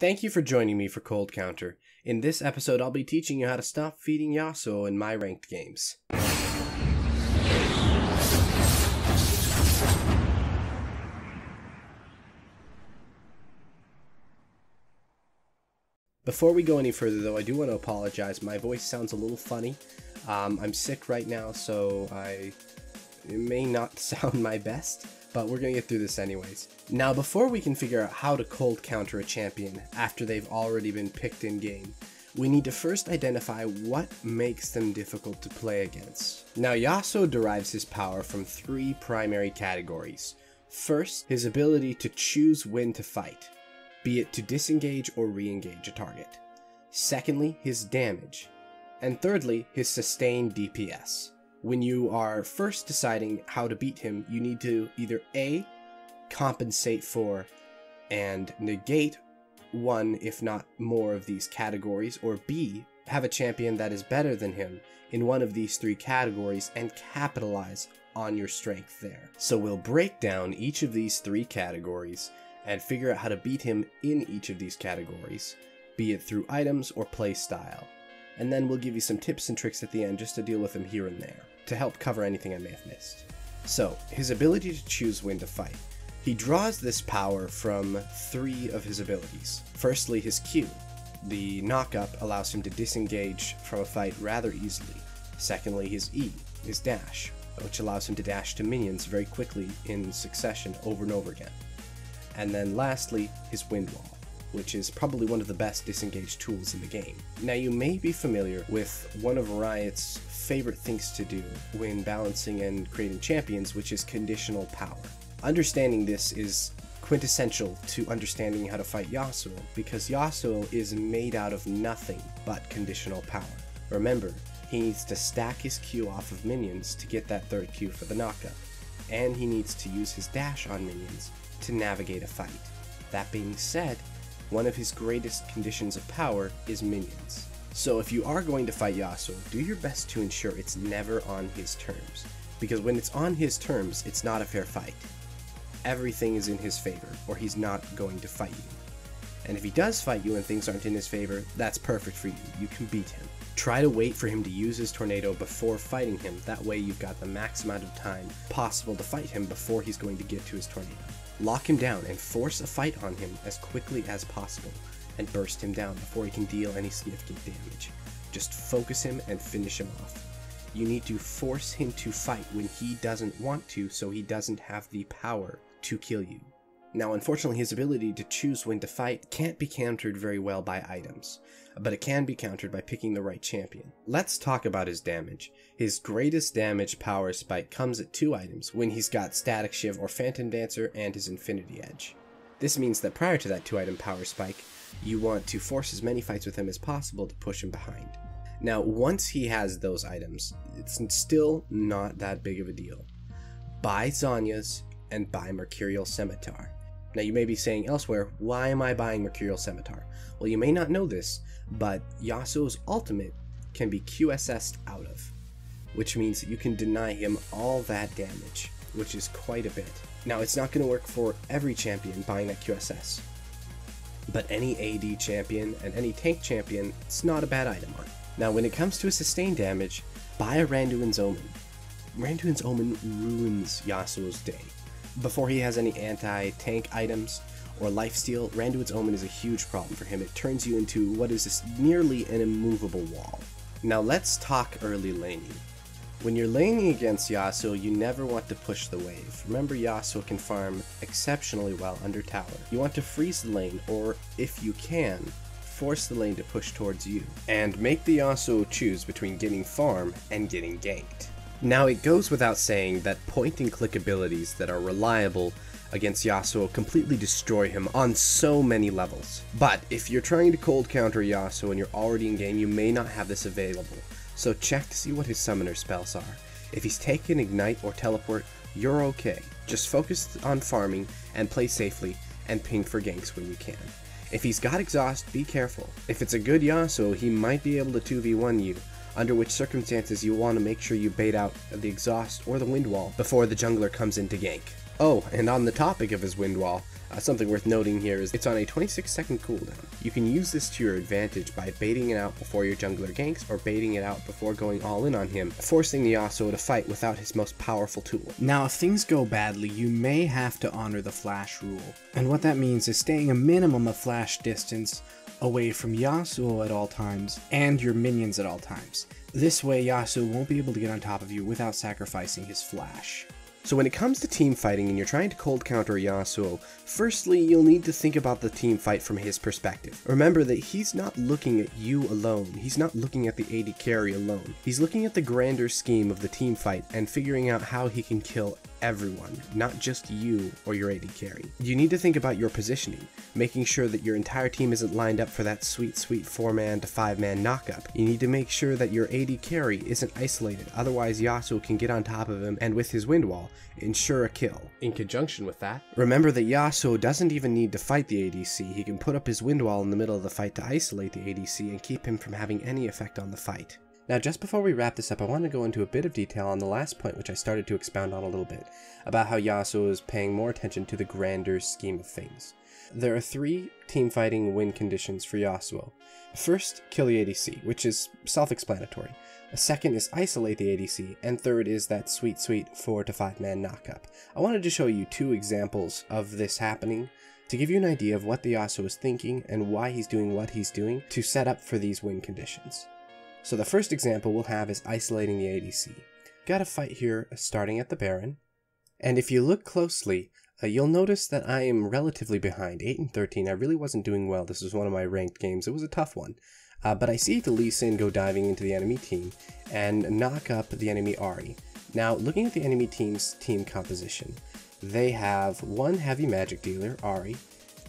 Thank you for joining me for Cold Counter. In this episode, I'll be teaching you how to stop feeding Yasuo in my ranked games. Before we go any further, though, I do want to apologize. My voice sounds a little funny. Um, I'm sick right now, so I it may not sound my best, but we're gonna get through this anyways. Now, before we can figure out how to cold counter a champion after they've already been picked in game, we need to first identify what makes them difficult to play against. Now, Yasuo derives his power from three primary categories. First, his ability to choose when to fight, be it to disengage or re-engage a target. Secondly, his damage. And thirdly, his sustained DPS. When you are first deciding how to beat him, you need to either A, compensate for and negate one, if not more, of these categories, or B, have a champion that is better than him in one of these three categories and capitalize on your strength there. So we'll break down each of these three categories and figure out how to beat him in each of these categories, be it through items or play style. And then we'll give you some tips and tricks at the end just to deal with him here and there, to help cover anything I may have missed. So, his ability to choose when to fight. He draws this power from three of his abilities. Firstly, his Q. The knockup allows him to disengage from a fight rather easily. Secondly, his E, his dash, which allows him to dash to minions very quickly in succession over and over again. And then lastly, his wind wall, which is probably one of the best disengage tools in the game. Now you may be familiar with one of Riot's favorite things to do when balancing and creating champions, which is conditional power. Understanding this is quintessential to understanding how to fight Yasuo, because Yasuo is made out of nothing but conditional power. Remember, he needs to stack his Q off of minions to get that third Q for the knockup, and he needs to use his dash on minions to navigate a fight. That being said, one of his greatest conditions of power is minions. So if you are going to fight Yasuo, do your best to ensure it's never on his terms, because when it's on his terms, it's not a fair fight everything is in his favor, or he's not going to fight you. And if he does fight you and things aren't in his favor, that's perfect for you. You can beat him. Try to wait for him to use his tornado before fighting him. That way you've got the max amount of time possible to fight him before he's going to get to his tornado. Lock him down and force a fight on him as quickly as possible and burst him down before he can deal any significant damage. Just focus him and finish him off. You need to force him to fight when he doesn't want to so he doesn't have the power to kill you. Now, unfortunately, his ability to choose when to fight can't be countered very well by items, but it can be countered by picking the right champion. Let's talk about his damage. His greatest damage power spike comes at two items when he's got Static Shiv or Phantom Dancer and his Infinity Edge. This means that prior to that two item power spike, you want to force as many fights with him as possible to push him behind. Now, once he has those items, it's still not that big of a deal. Buy Zhonya's and buy Mercurial Scimitar. Now you may be saying Elswayre, why am I buying Mercurial Scimitar? Well, you may not know this, but Yasuo's ultimate can be QSS'd out of, which means you can deny him all that damage, which is quite a bit. Now it's not going to work for every champion buying that QSS, but any AD champion and any tank champion, it's not a bad item on. Now when it comes to a sustained damage, buy a Randuin's Omen. Randuin's Omen ruins Yasuo's day. Before he has any anti-tank items or lifesteal, Randuin's Omen is a huge problem for him. It turns you into what is nearly an immovable wall. Now let's talk early laning. When you're laning against Yasuo, you never want to push the wave. Remember Yasuo can farm exceptionally well under tower. You want to freeze the lane, or if you can, force the lane to push towards you, and make the Yasuo choose between getting farm and getting ganked. Now, it goes without saying that point and click abilities that are reliable against Yasuo completely destroy him on so many levels. But if you're trying to cold counter Yasuo and you're already in game, you may not have this available, so check to see what his summoner spells are. If he's taken Ignite or Teleport, you're okay. Just focus on farming and play safely and ping for ganks when you can. If he's got Exhaust, be careful. If it's a good Yasuo, he might be able to 2v1 you, under which circumstances you want to make sure you bait out the exhaust or the wind wall before the jungler comes in to gank. Oh, and on the topic of his wind wall, uh, something worth noting here is it's on a 26 second cooldown. You can use this to your advantage by baiting it out before your jungler ganks or baiting it out before going all in on him, forcing the Yasuo to fight without his most powerful tool. Now, if things go badly, you may have to honor the flash rule. And what that means is staying a minimum of flash distance away from Yasuo at all times and your minions at all times. This way, Yasuo won't be able to get on top of you without sacrificing his flash. So when it comes to team fighting and you're trying to cold counter Yasuo, firstly you'll need to think about the team fight from his perspective. Remember that he's not looking at you alone, he's not looking at the AD carry alone. He's looking at the grander scheme of the team fight and figuring out how he can kill everyone, not just you or your AD carry. You need to think about your positioning, making sure that your entire team isn't lined up for that sweet, sweet 4-man to 5-man knockup. You need to make sure that your AD carry isn't isolated, otherwise Yasuo can get on top of him and with his wind wall, ensure a kill. In conjunction with that, remember that Yasuo doesn't even need to fight the ADC, he can put up his wind wall in the middle of the fight to isolate the ADC and keep him from having any effect on the fight. Now, just before we wrap this up, I want to go into a bit of detail on the last point, which I started to expound on a little bit, about how Yasuo is paying more attention to the grander scheme of things. There are three teamfighting win conditions for Yasuo. First, kill the ADC, which is self-explanatory. A second is isolate the ADC, and third is that sweet sweet 4 to 5 man knockup. I wanted to show you two examples of this happening to give you an idea of what the Yasuo is thinking and why he's doing what he's doing to set up for these win conditions. So the first example we'll have is isolating the ADC. Got a fight here starting at the Baron, and if you look closely, uh, you'll notice that I am relatively behind, 8 and 13. I really wasn't doing well. This was one of my ranked games. It was a tough one. Uh, but I see the Lee Sin go diving into the enemy team and knock up the enemy Ahri. Now, looking at the enemy team's team composition, they have one heavy magic dealer, Ahri.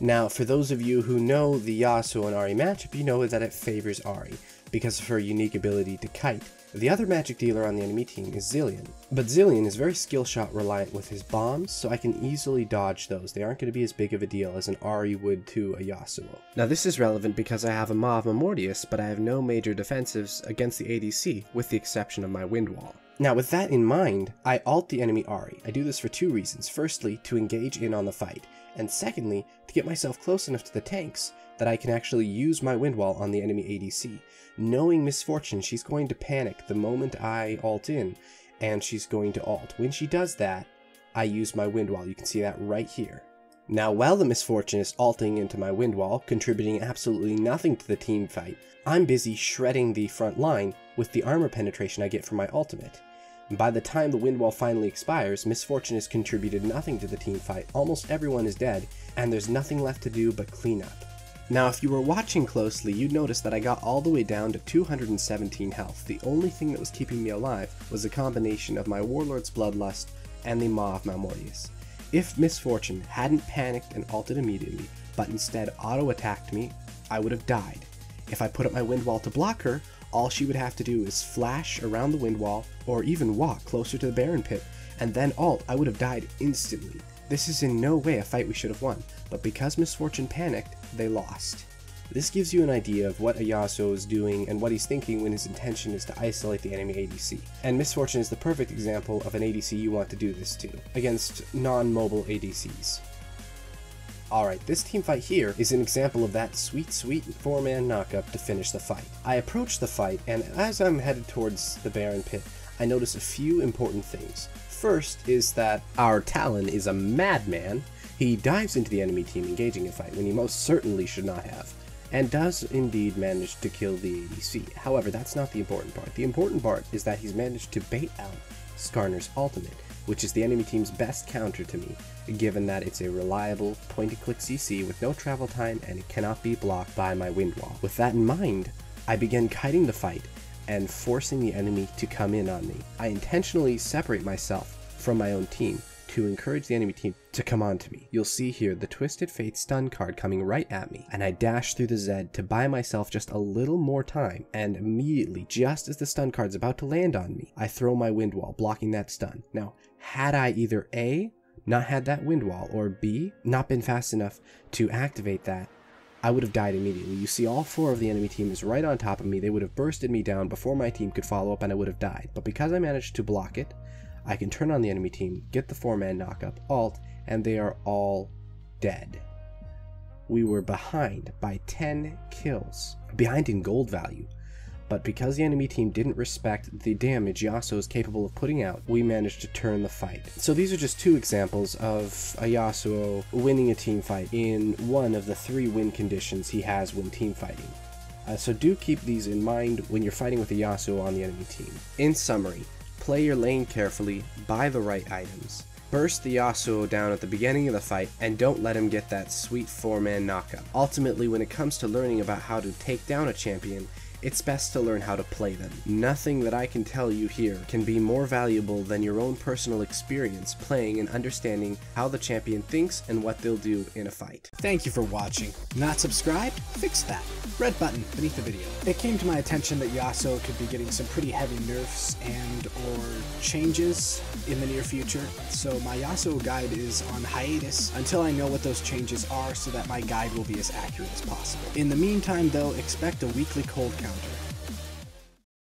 Now, for those of you who know the Yasuo and Ahri matchup, you know that it favors Ahri because of her unique ability to kite. The other magic dealer on the enemy team is Zilean, but Zilean is very skill shot reliant with his bombs, so I can easily dodge those. They aren't going to be as big of a deal as an Ahri would to a Yasuo. Now this is relevant because I have a Maw of Malmortius, but I have no major defensives against the ADC, with the exception of my Wind Wall. Now with that in mind, I ult the enemy Ahri. I do this for two reasons. Firstly, to engage in on the fight, and secondly, to get myself close enough to the tanks that I can actually use my wind wall on the enemy ADC. Knowing Miss Fortune, she's going to panic the moment I ult in, and she's going to ult. When she does that, I use my wind wall. You can see that right here. Now, while the Miss Fortune is ulting into my wind wall, contributing absolutely nothing to the team fight, I'm busy shredding the front line with the armor penetration I get from my ultimate. By the time the wind wall finally expires, Miss Fortune has contributed nothing to the team fight, almost everyone is dead, and there's nothing left to do but clean up. Now if you were watching closely, you'd notice that I got all the way down to 217 health. The only thing that was keeping me alive was a combination of my Warlord's Bloodlust and the Maw of Malmortius. If Miss Fortune hadn't panicked and ulted immediately, but instead auto-attacked me, I would have died. If I put up my wind wall to block her, all she would have to do is flash around the wind wall, or even walk closer to the Baron Pit, and then ult, I would have died instantly. This is in no way a fight we should have won, but because Miss Fortune panicked, they lost. This gives you an idea of what Yasuo is doing and what he's thinking when his intention is to isolate the enemy ADC. And Miss Fortune is the perfect example of an ADC you want to do this to, against non-mobile ADCs. Alright, this team fight here is an example of that sweet, sweet four-man knockup to finish the fight. I approach the fight, and as I'm headed towards the Baron Pit, I notice a few important things. First is that our Talon is a madman. He dives into the enemy team engaging a fight when he most certainly should not have, and does indeed manage to kill the ADC. However, that's not the important part. The important part is that he's managed to bait out Skarner's ultimate, which is the enemy team's best counter to me, given that it's a reliable point-and-click CC with no travel time and it cannot be blocked by my wind wall. With that in mind, I begin kiting the fight and forcing the enemy to come in on me. I intentionally separate myself from my own team to encourage the enemy team to come on to me. You'll see here the Twisted Fate stun card coming right at me, and I dash through the Zed to buy myself just a little more time, and immediately, just as the stun card's about to land on me, I throw my wind wall, blocking that stun. Now, had I either A, not had that wind wall, or B, not been fast enough to activate that, I would have died immediately. You see all four of the enemy team is right on top of me. They would have bursted me down before my team could follow up and I would have died. But because I managed to block it, I can turn on the enemy team, get the 4 man knockup, ult, and they are all dead. We were behind by 10 kills, behind in gold value, but because the enemy team didn't respect the damage Yasuo is capable of putting out, we managed to turn the fight. So these are just two examples of a Yasuo winning a team fight in one of the three win conditions he has when team fighting. Uh, so do keep these in mind when you're fighting with a Yasuo on the enemy team. In summary, play your lane carefully, buy the right items, burst the Yasuo down at the beginning of the fight, and don't let him get that sweet 4-man knockup. Ultimately, when it comes to learning about how to take down a champion, it's best to learn how to play them. Nothing that I can tell you here can be more valuable than your own personal experience playing and understanding how the champion thinks and what they'll do in a fight. Thank you for watching. Not subscribed? Fix that. Red button beneath the video. It came to my attention that Yasuo could be getting some pretty heavy nerfs and or changes in the near future, so my Yasuo guide is on hiatus until I know what those changes are so that my guide will be as accurate as possible. In the meantime though, expect a weekly cold count counter.